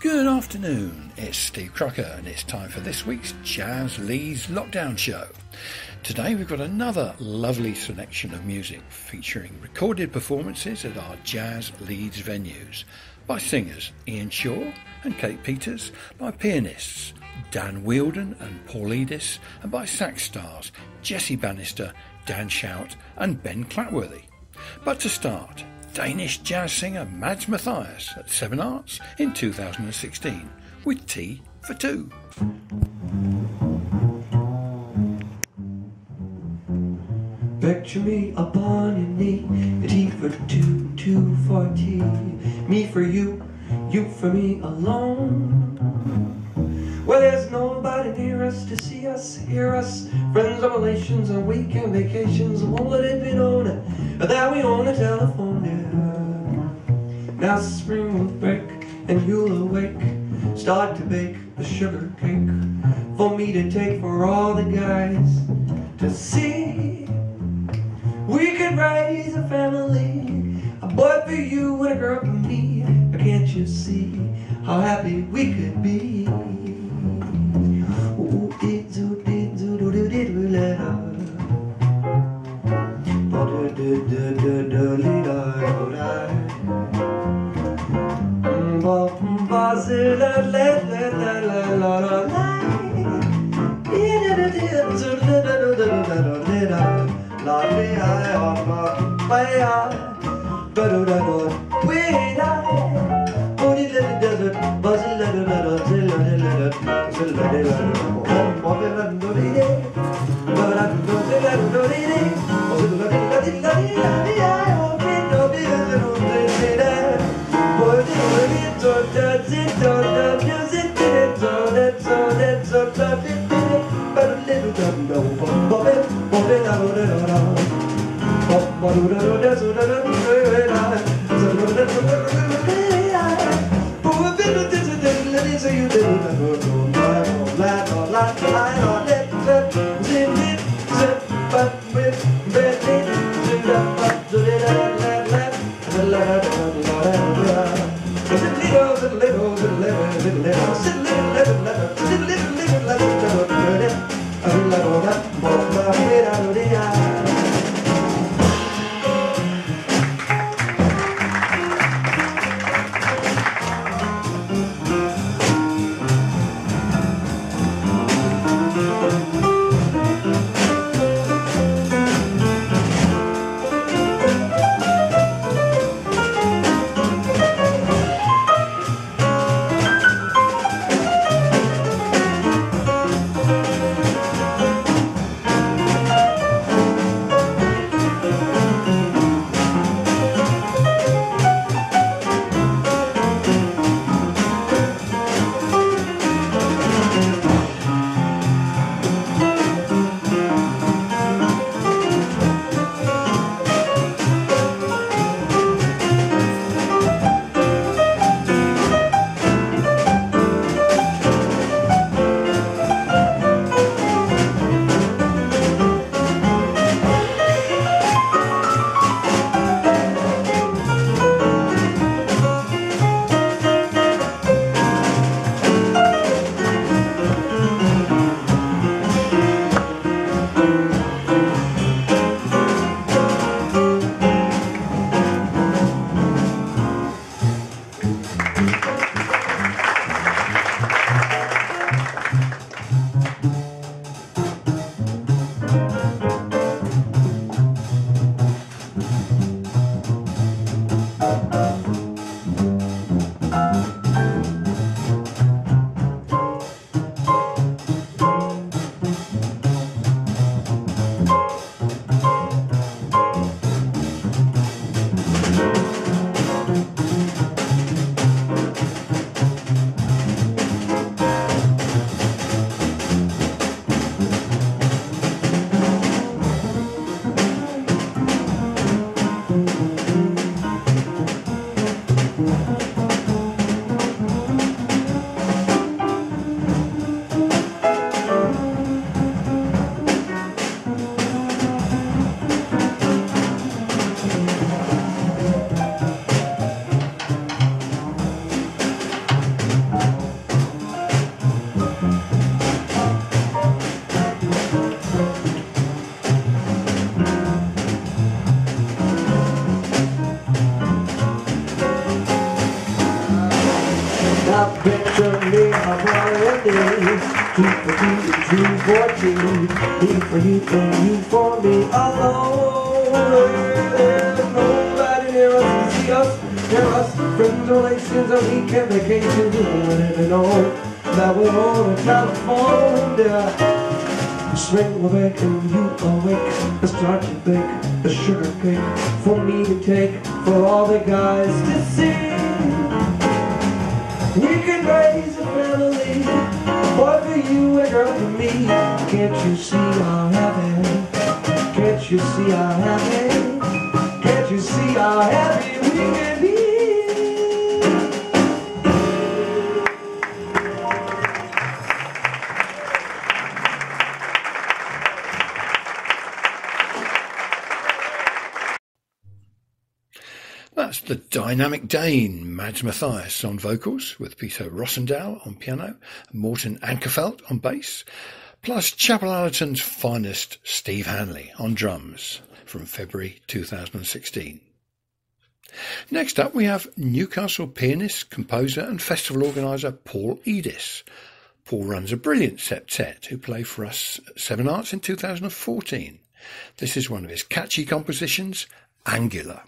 Good afternoon, it's Steve Crocker, and it's time for this week's Jazz Leeds Lockdown Show. Today we've got another lovely selection of music featuring recorded performances at our Jazz Leeds venues by singers Ian Shaw and Kate Peters, by pianists Dan Whieldon and Paul Edis, and by sax stars Jesse Bannister, Dan Shout, and Ben Clatworthy. But to start, Danish jazz singer Mads Mathias at Seven Arts in 2016 with Tea for Two. Picture me upon your knee, a tea for two, two for tea, me for you, you for me alone. Well, there's nobody near us to see us, hear us, friends or relations on weekend vacations, won't let it be known that we own a telephone. Now spring will break and you'll awake, start to bake a sugar cake for me to take for all the guys to see. We could raise a family, a boy for you and a girl for me. Can't you see how happy we could be? Way out, but I don't win. I'm one day. Two for two, two for two. Me for you, for you for me. Alone, nobody near us to see us. Near us, friends, relations, a weekend vacation. Wouldn't have known that we're on to California. Swing awake and you awake The start to bake a sugar cake For me to take For all the guys to see We can raise a family. Boy for you and girl for me? Can't you see how happy Can't you see how happy Can't you see how happy we can be the dynamic Dane, Mads Mathias on vocals, with Peter Rosendahl on piano, Morten Ankerfeldt on bass, plus Chapel Allerton's finest Steve Hanley on drums from February 2016. Next up, we have Newcastle pianist, composer, and festival organiser Paul Edis. Paul runs a brilliant septet who played for us at Seven Arts in 2014. This is one of his catchy compositions, Angular.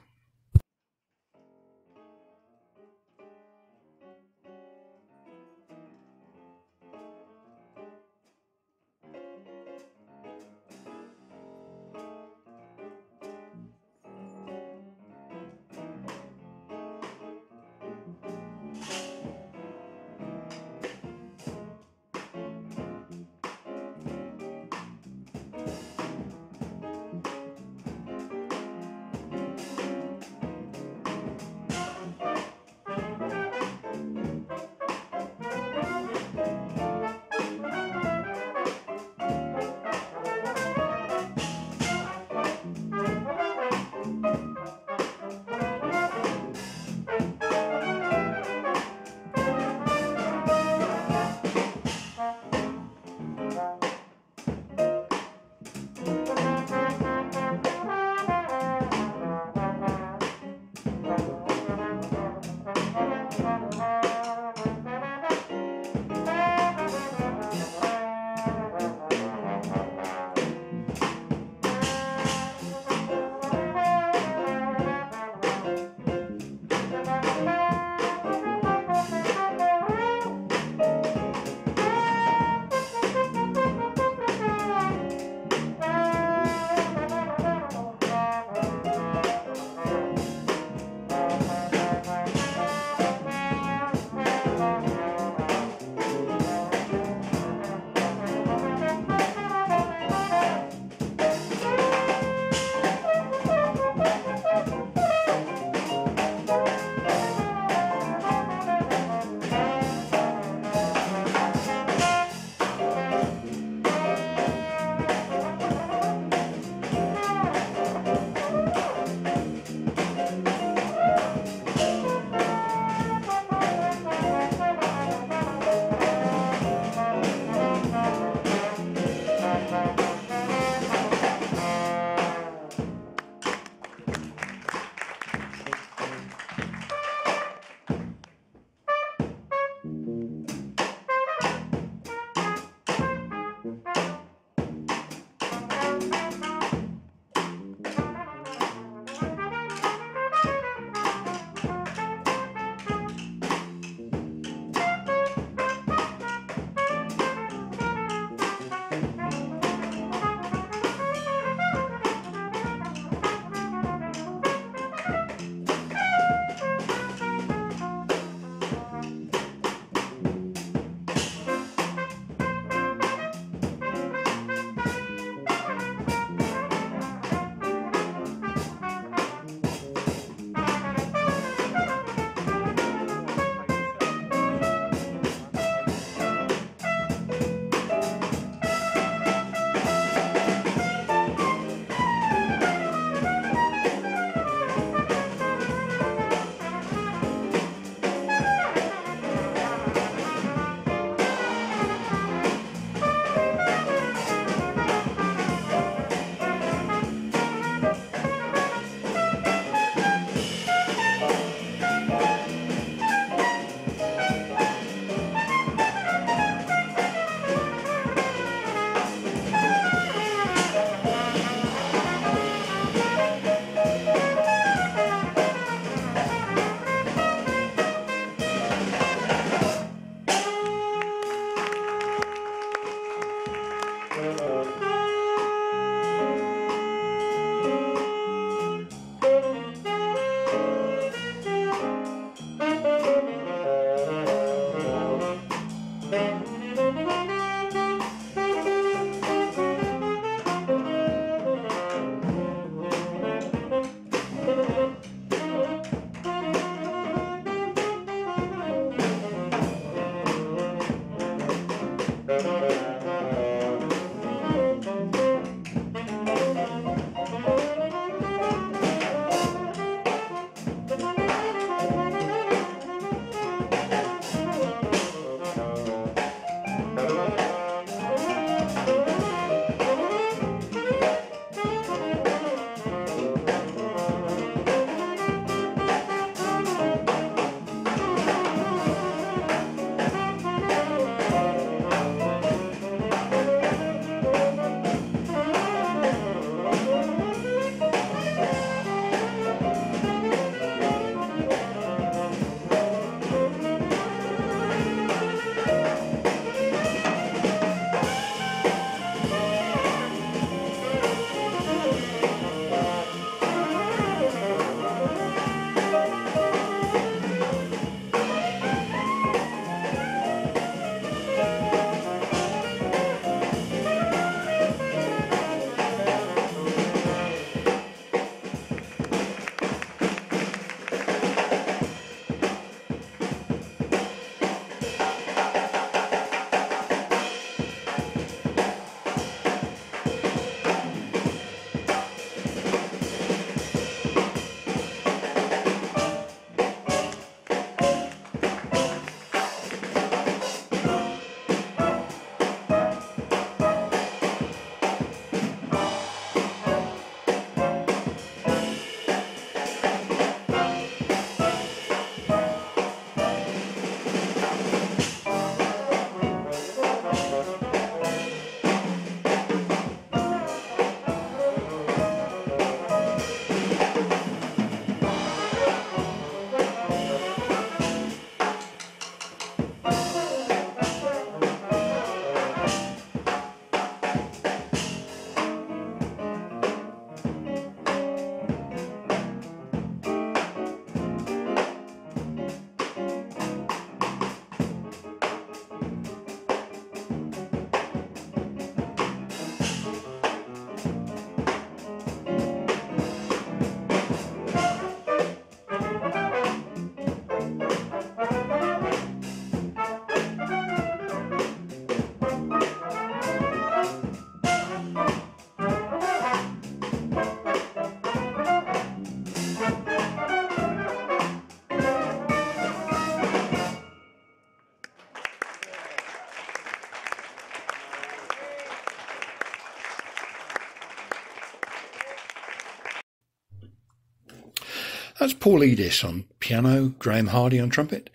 That's Paul Edis on piano, Graham Hardy on trumpet,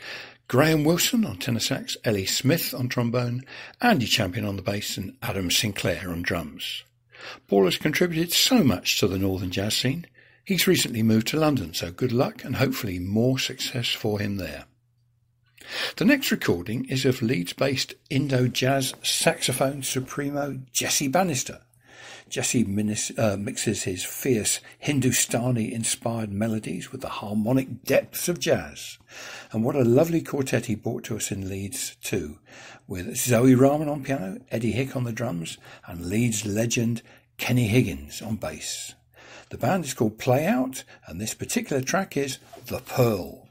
Graham Wilson on tenor sax, Ellie Smith on trombone, Andy Champion on the bass, and Adam Sinclair on drums. Paul has contributed so much to the northern jazz scene. He's recently moved to London, so good luck and hopefully more success for him there. The next recording is of Leeds-based Indo-jazz saxophone supremo Jesse Bannister. Jesse uh, mixes his fierce Hindustani-inspired melodies with the harmonic depths of jazz. And what a lovely quartet he brought to us in Leeds too, with Zoe Rahman on piano, Eddie Hick on the drums, and Leeds legend Kenny Higgins on bass. The band is called Play Out, and this particular track is The Pearl.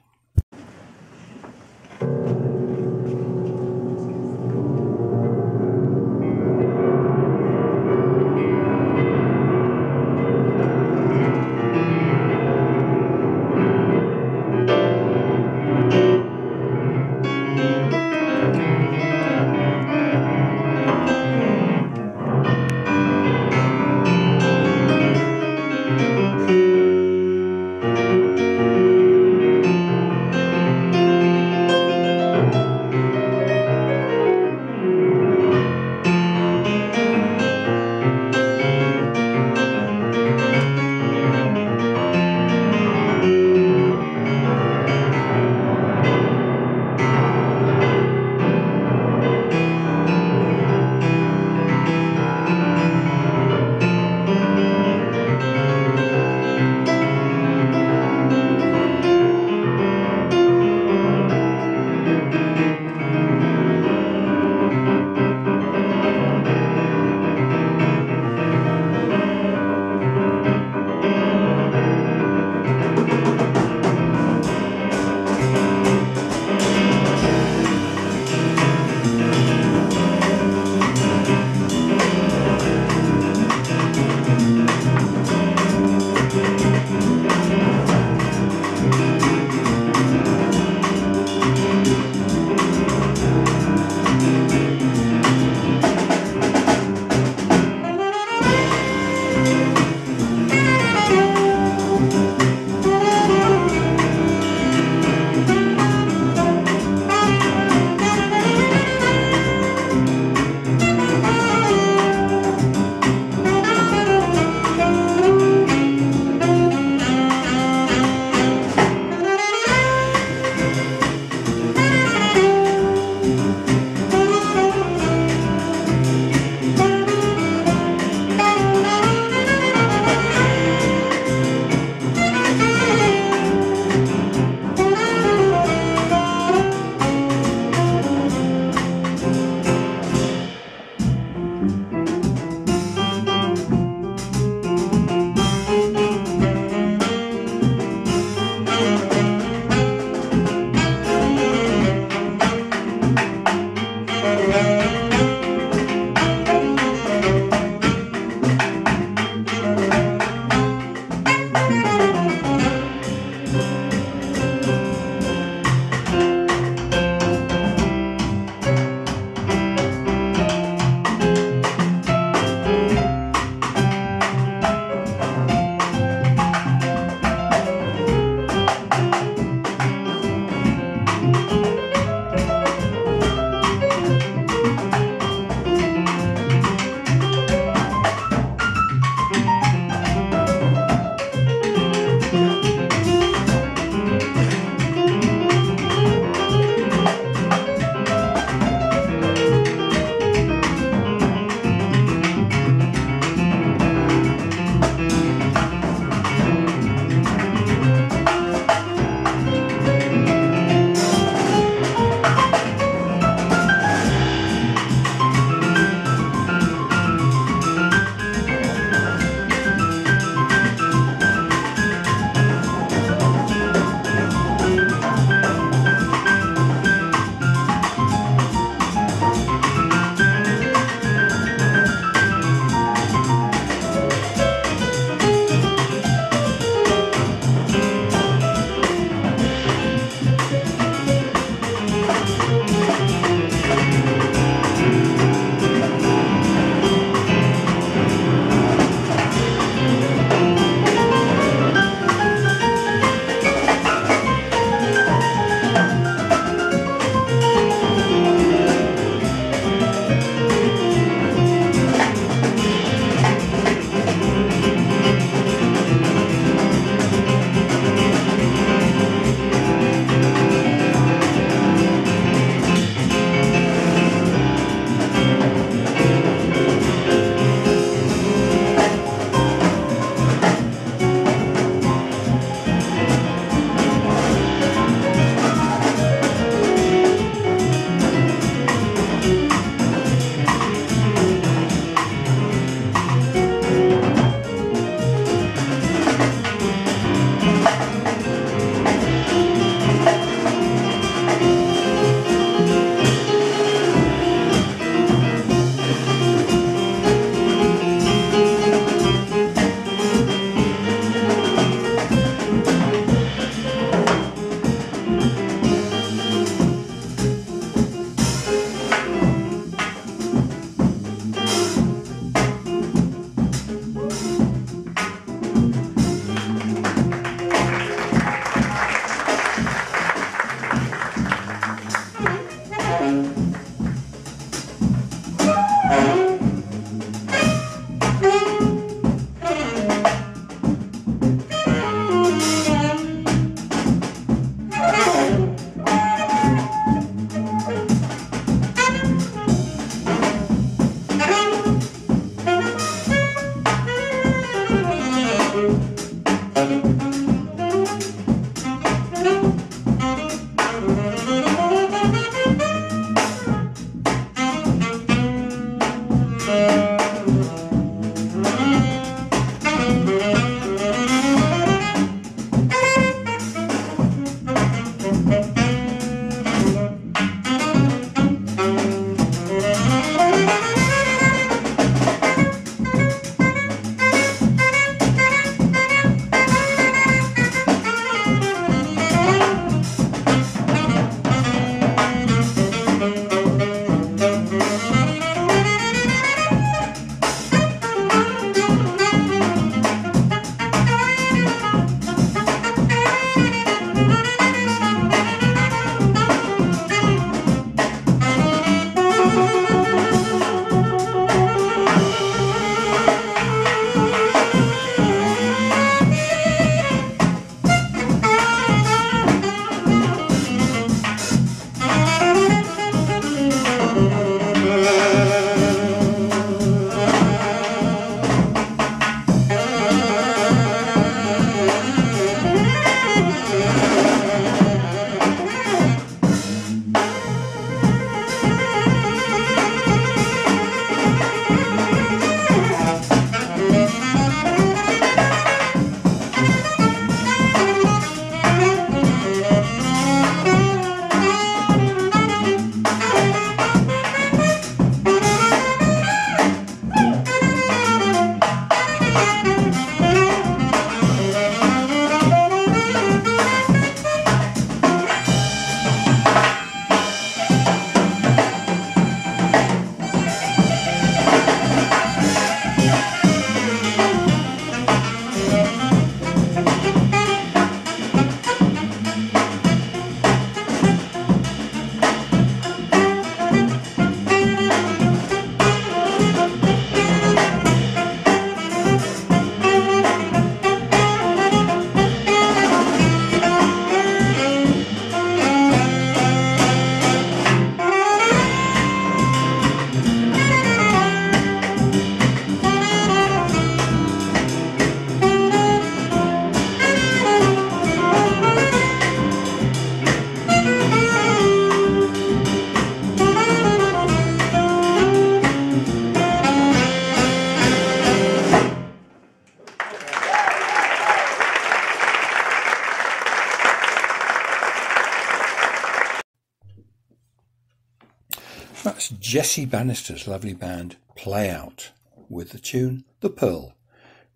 Jesse Bannister's lovely band Play Out with the tune The Pearl,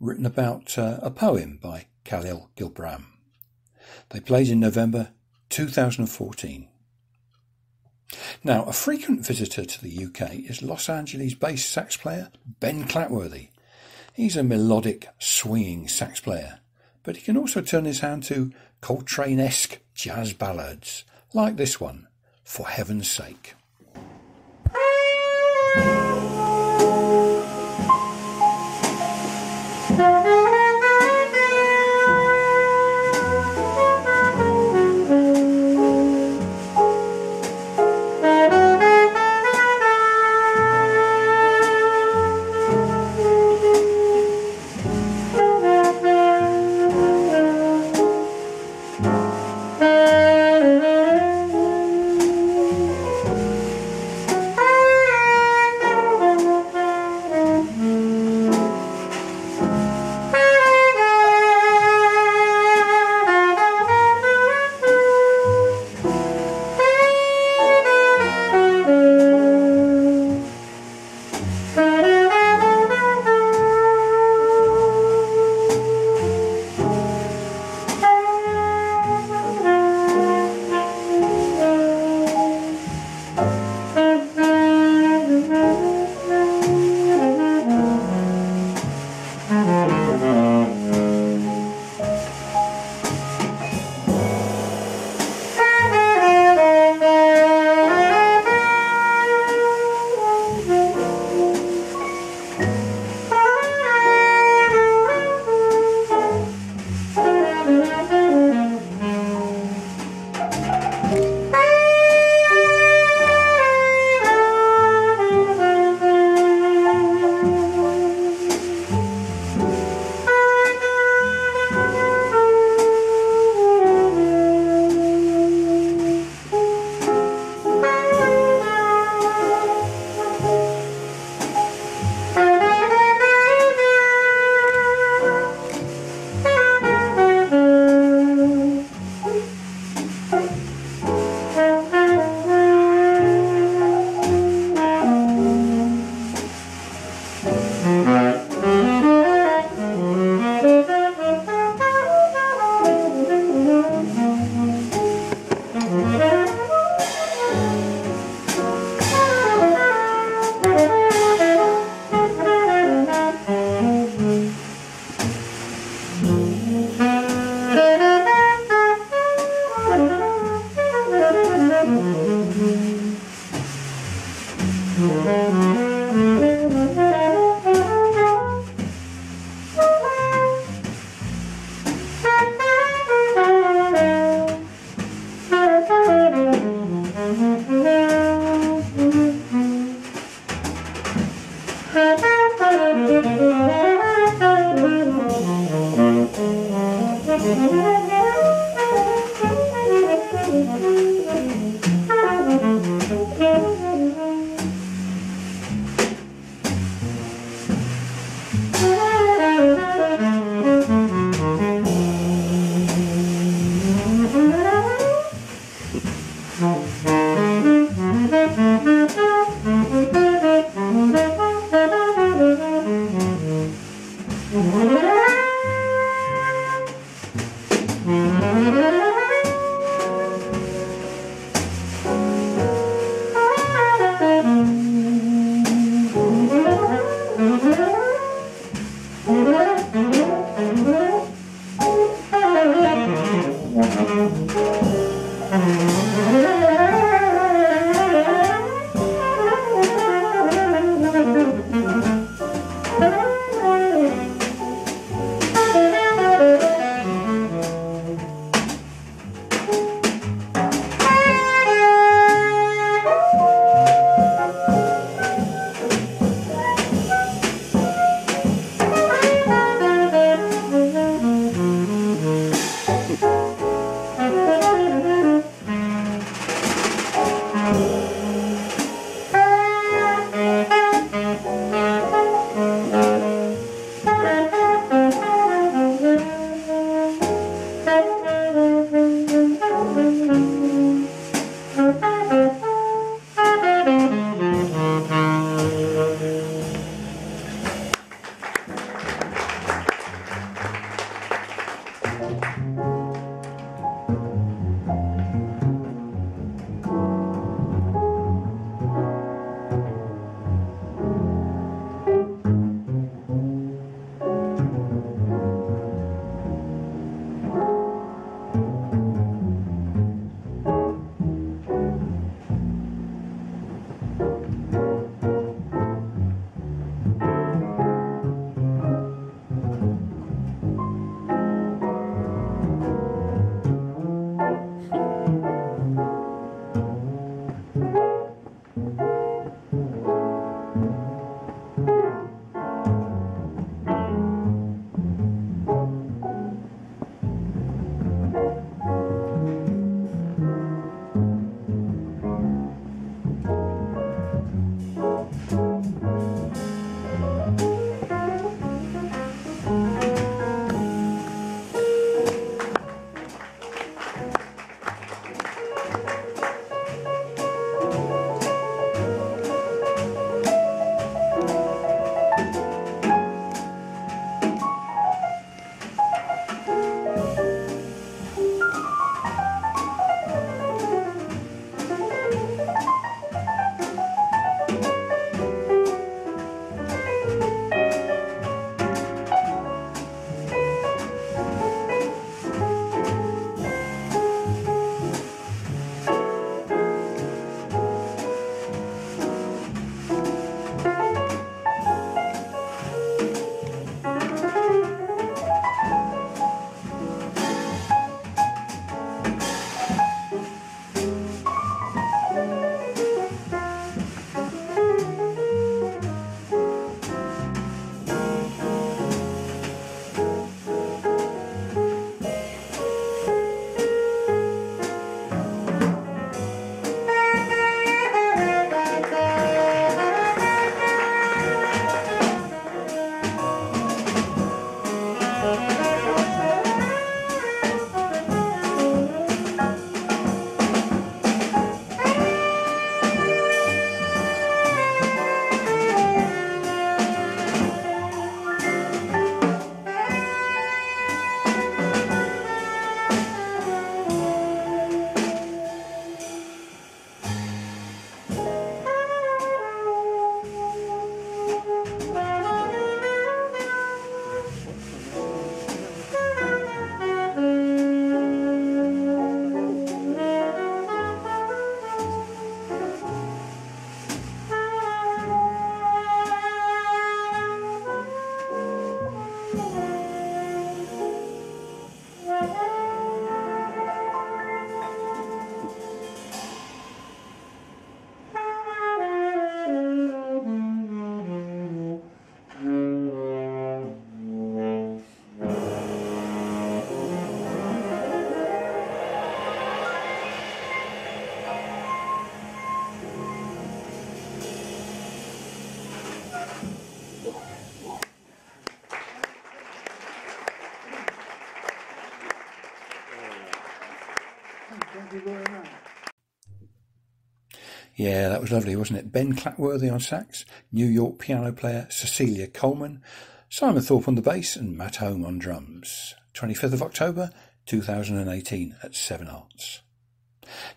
written about uh, a poem by Khalil Gibran. They played in November 2014. Now, a frequent visitor to the UK is Los Angeles based sax player Ben Clatworthy. He's a melodic, swinging sax player, but he can also turn his hand to Coltrane esque jazz ballads, like this one, For Heaven's Sake. Yeah, that was lovely, wasn't it? Ben Clatworthy on sax, New York piano player Cecilia Coleman, Simon Thorpe on the bass, and Matt Home on drums. 25th of October 2018 at Seven Arts.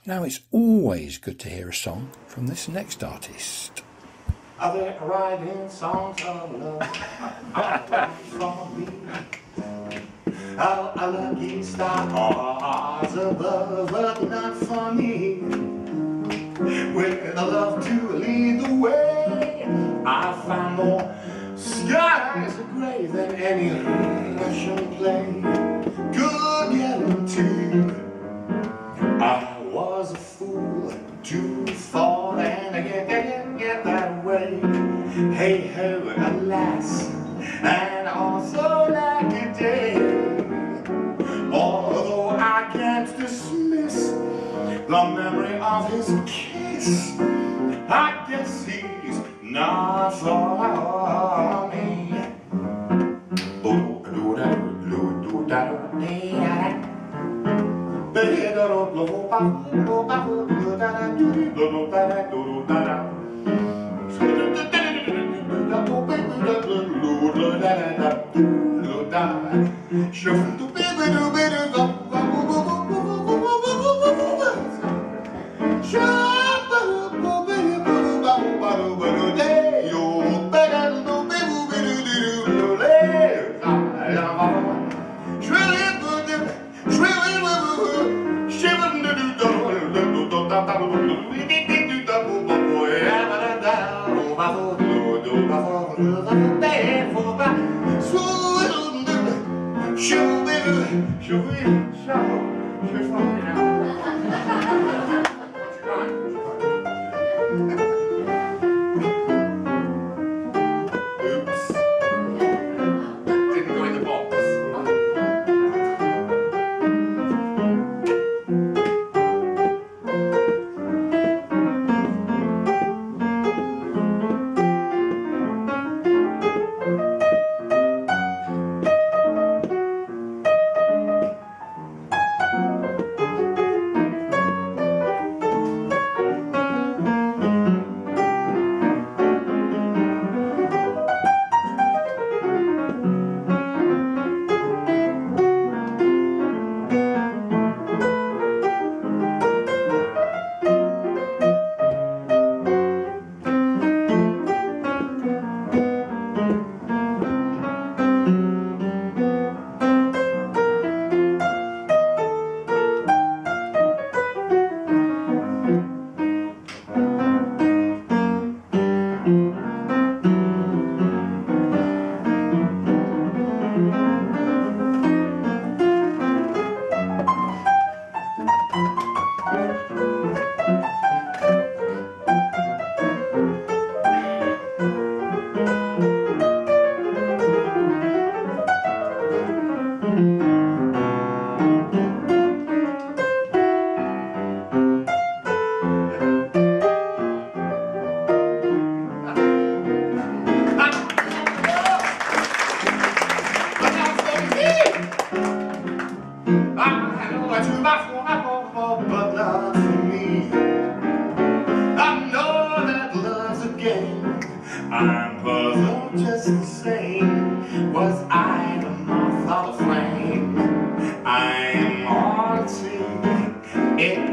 Now it's always good to hear a song from this next artist. Writing songs of love? How but not for me. With a love to lead the way, I find more skies are gray than any Russian play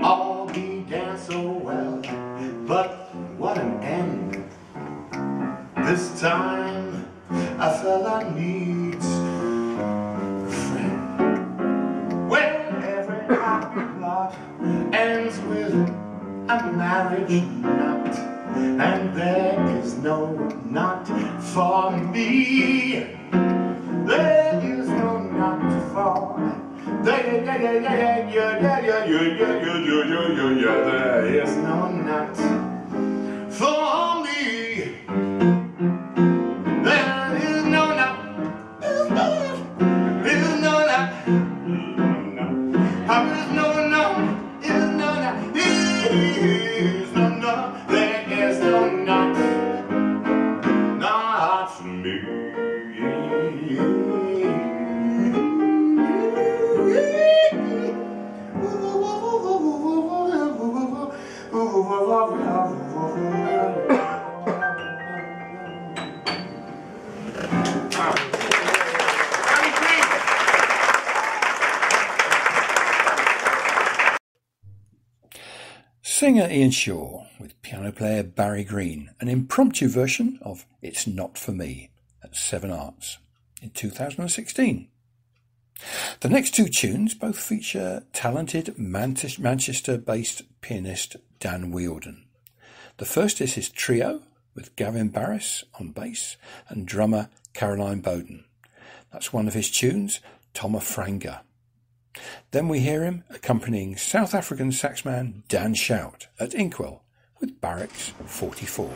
all began so well, but what an end. This time I felt I need a friend. When every happy plot ends with a marriage knot, and there is no knot for me. Yes, no, I'm not. Player Barry Green, an impromptu version of It's Not For Me at Seven Arts in 2016. The next two tunes both feature talented Manchester based pianist Dan Whieldon. The first is his trio with Gavin Barras on bass and drummer Caroline Boaden. That's one of his tunes, Toma Franga. Then we hear him accompanying South African saxman Dan Shout at Inkwell with Barracks 44.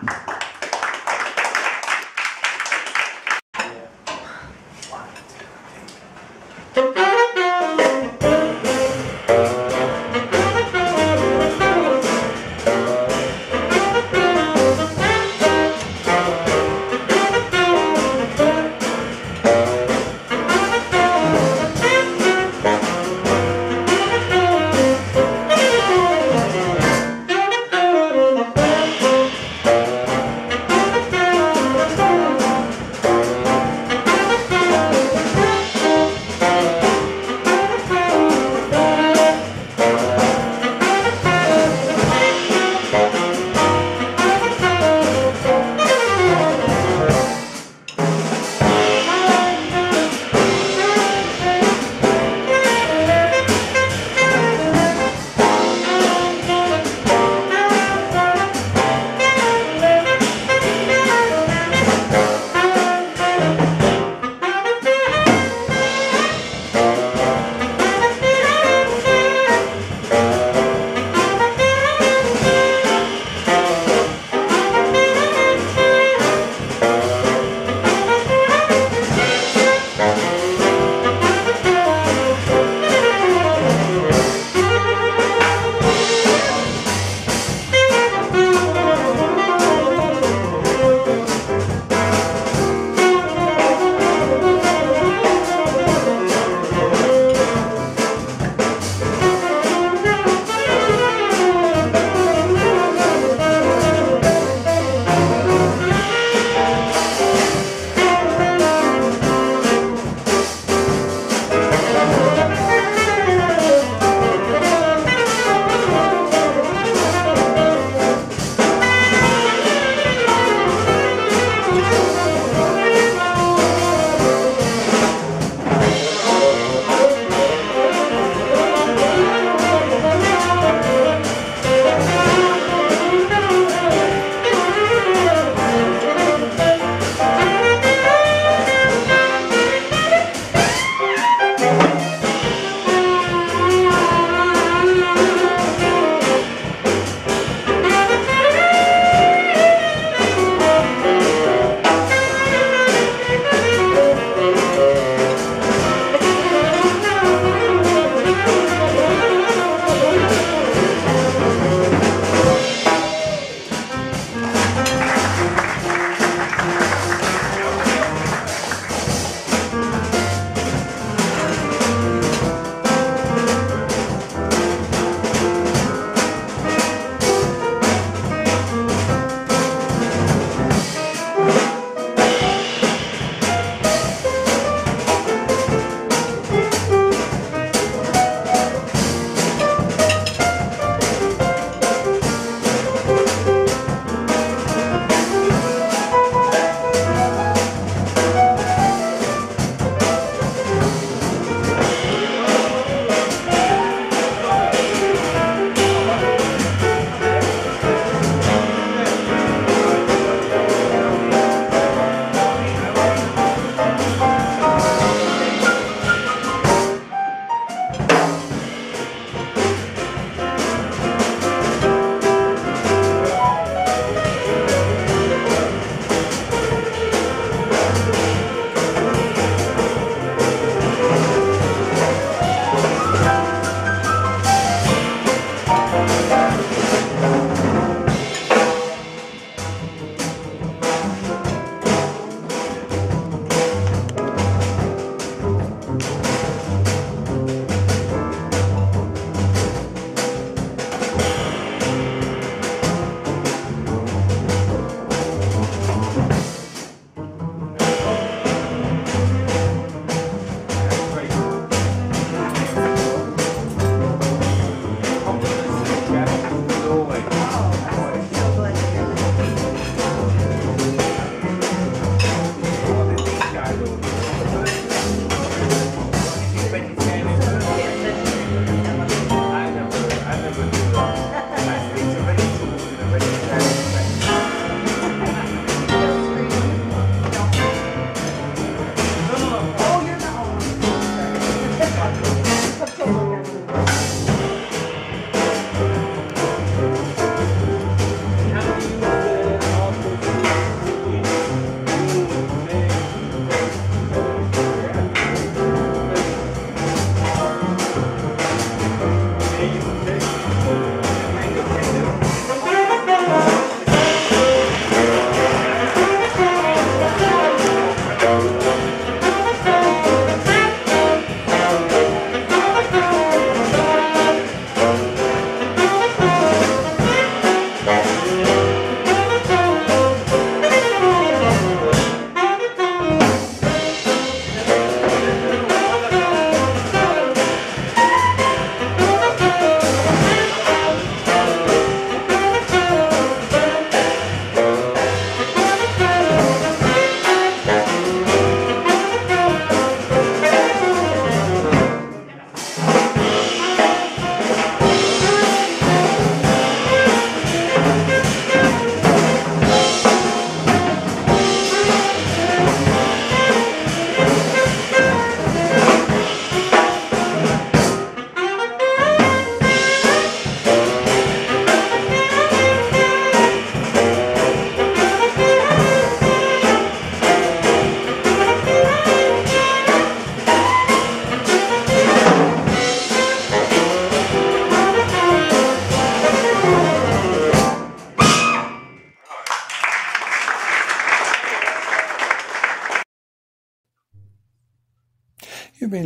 Gracias.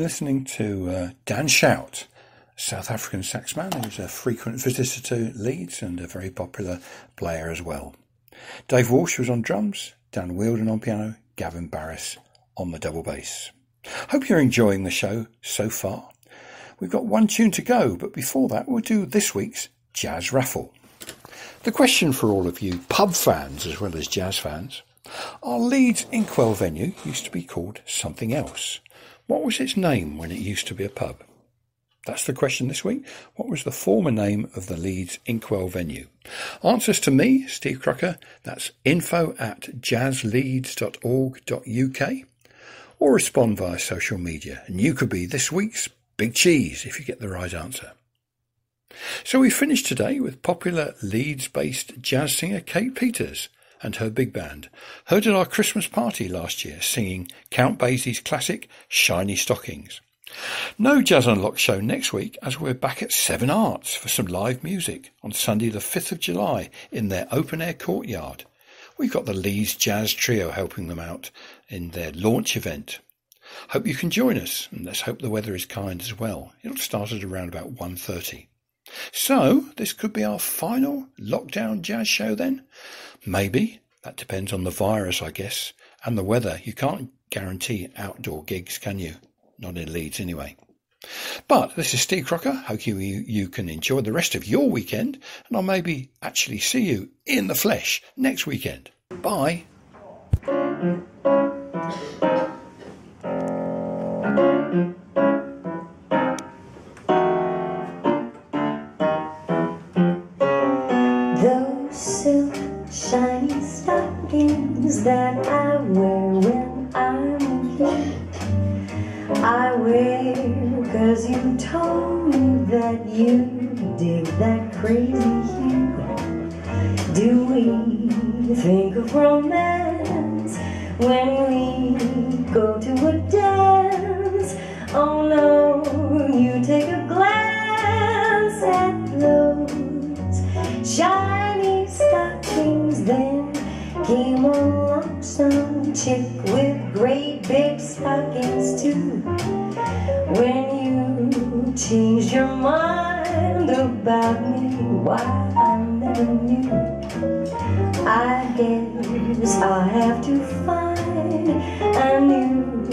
Listening to uh, Dan Shout, South African saxman who's a frequent visitor to Leeds and a very popular player as well. Dave Walsh was on drums, Dan Whieldon on piano, Gavin Barras on the double bass. Hope you're enjoying the show so far. We've got one tune to go, but before that, we'll do this week's Jazz Raffle. The question for all of you pub fans as well as jazz fans our Leeds Inkwell venue used to be called something else. What was its name when it used to be a pub? That's the question this week. What was the former name of the Leeds Inkwell venue? Answers to me, Steve Crocker. That's info at jazzleeds.org.uk or respond via social media. And you could be this week's Big Cheese if you get the right answer. So we finished today with popular Leeds based jazz singer Kate Peters and her big band, heard at our Christmas party last year singing Count Basie's classic Shiny Stockings. No Jazz Unlocked show next week as we're back at Seven Arts for some live music on Sunday the 5th of July in their open air courtyard. We've got the Leeds Jazz Trio helping them out in their launch event. Hope you can join us and let's hope the weather is kind as well. It'll start at around about 1.30. So, this could be our final lockdown jazz show then? Maybe. That depends on the virus, I guess, and the weather. You can't guarantee outdoor gigs, can you? Not in Leeds, anyway. But this is Steve Crocker. Hope you, you can enjoy the rest of your weekend, and I'll maybe actually see you in the flesh next weekend. Bye. Stockings that I wear when I'm here. I wear cause you told me that you dig that crazy hue. Do we think of romance when we go to a dance? Oh no, chick with great big stockings too. When you changed your mind about me, why I never knew. I guess I'll have to find a new,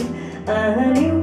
a new